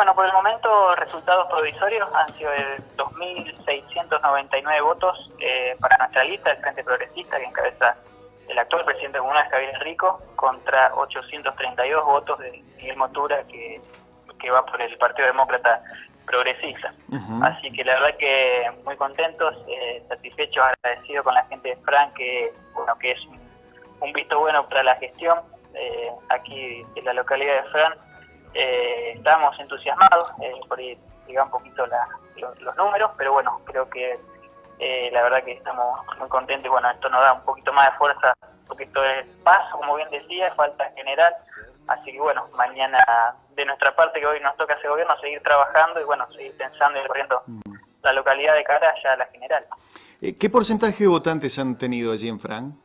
Bueno, por el momento resultados provisorios han sido de 2.699 votos eh, para nuestra lista, el Frente Progresista, que encabeza el actual presidente comunal, Javier Rico, contra 832 votos de Miguel Motura, que, que va por el Partido Demócrata Progresista. Así que la verdad que muy contentos, eh, satisfechos, agradecidos con la gente de Fran, que, bueno, que es un, visto bueno para la gestión eh, aquí en la localidad de Fran eh, estamos entusiasmados, eh, por ahí diga un poquito los, números, pero bueno, creo que eh, la verdad que estamos muy contentos y bueno, esto nos da un poquito más de fuerza, porque esto es paso, como bien decía, falta general, así que bueno, mañana de nuestra parte que hoy nos toca ese gobierno, seguir trabajando y bueno, seguir pensando y corriendo mm. la localidad de cara ya a la general. Eh, ¿Qué porcentaje de votantes han tenido allí en Fran?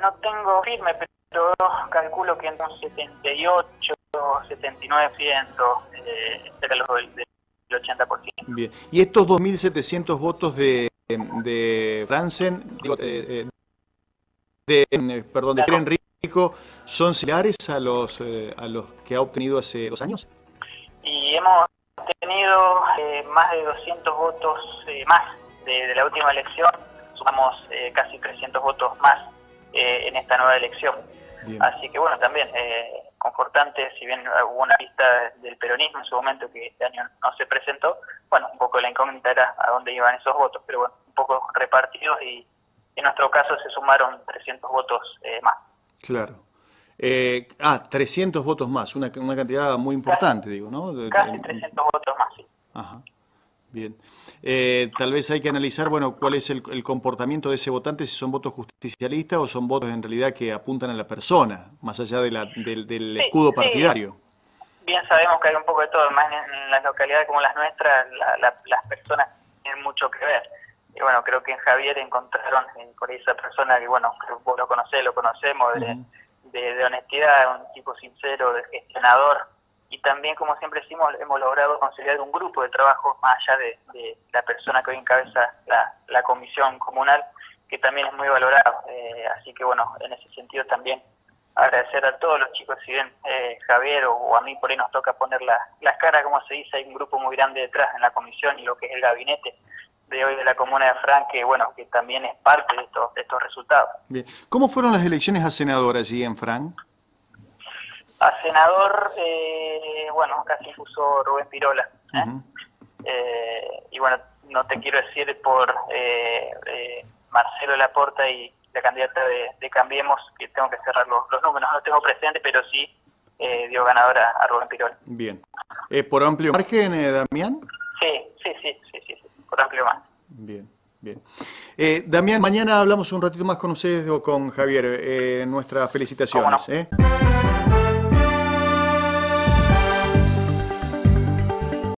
no tengo firme, pero yo calculo que en un 78, 79%, eh, cerca del, del 80%. Bien. ¿Y estos 2.700 votos de, de Franzen, digo, eh, de, de, perdón, de Enrico, son similares a los, eh, a los que ha obtenido hace dos años? Y hemos tenido eh, más de 200 votos eh, más de, de, la última elección, sumamos eh, casi 300 votos más eh, en esta nueva elección. Así que bueno, también eh, confortante, si bien hubo una lista del peronismo en su momento que este año no se presentó, bueno, un poco la incógnita era a dónde iban esos votos, pero bueno, un poco repartidos y en nuestro caso se sumaron 300 votos eh, más. Claro. Eh, ah, 300 votos más, una, una cantidad muy importante, casi, digo, ¿no? Casi 300 votos más, sí. Ajá. Bien. Eh, tal vez hay que analizar, bueno, cuál es el, el, comportamiento de ese votante, si son votos justicialistas o son votos en realidad que apuntan a la persona, más allá de la, del, del sí, escudo partidario. Sí. Bien sabemos que hay un poco de todo, más en, las localidades como las nuestras, la, la, las personas tienen mucho que ver. Y bueno, creo que en Javier encontraron eh, por esa persona que, bueno, vos lo conocés, lo conocemos, de, uh -huh. de, de honestidad, un tipo sincero, de gestionador, y también, como siempre decimos, hemos logrado conciliar un grupo de trabajo más allá de, la persona que hoy encabeza la, la, comisión comunal, que también es muy valorado. Eh, así que bueno, en ese sentido también agradecer a todos los chicos, si bien eh, Javier o, a mí por ahí nos toca poner la, las caras, como se dice, hay un grupo muy grande detrás en la comisión y lo que es el gabinete de hoy de la comuna de Fran, que bueno, que también es parte de estos, estos resultados. Bien. ¿Cómo fueron las elecciones a senador allí en Fran? A senador, eh, bueno, casi puso Rubén Pirola. ¿eh? Uh -huh. eh, y bueno, no te quiero decir por Marcelo Laporta y la candidata de, de, Cambiemos, que tengo que cerrar los, los números, no tengo presente, pero sí dio ganadora a Rubén Pirola. Bien. ¿Por amplio margen, Damián? Sí, sí, sí, sí, sí, sí, por amplio margen. Bien. Bien. Eh, Damián, mañana hablamos un ratito más con ustedes o con Javier. Eh, nuestras felicitaciones. No? ¿eh?